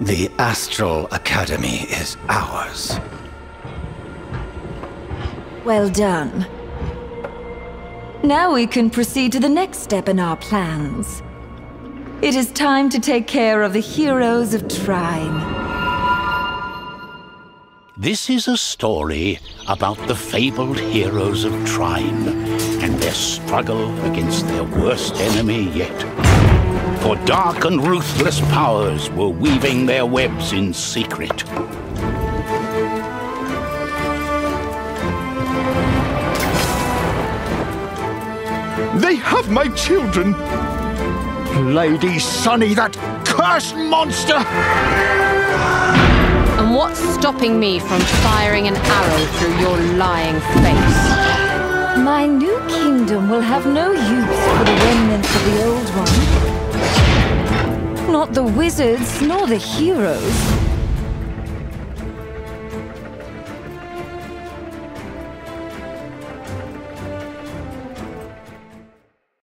The Astral Academy is ours. Well done. Now we can proceed to the next step in our plans. It is time to take care of the heroes of Trine. This is a story about the fabled heroes of Trine and their struggle against their worst enemy yet. For dark and ruthless powers were weaving their webs in secret. They have my children! Lady Sunny, that cursed monster! And what's stopping me from firing an arrow through your lying face? My new kingdom will have no use for the remnants of the old one. Not the wizards, nor the heroes.